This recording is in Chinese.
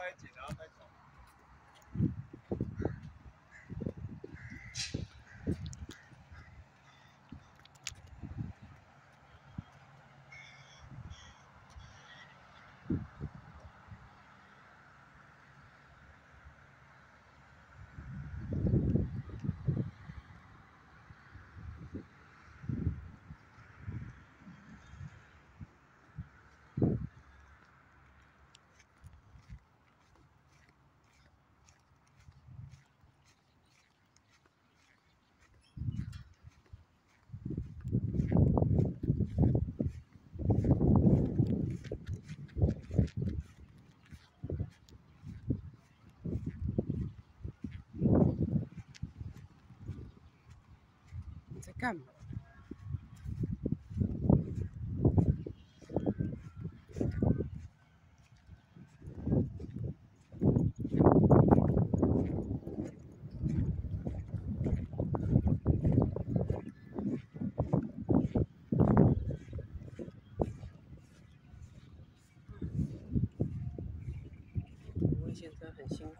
开紧，然后开走。干嘛？我现在很辛苦。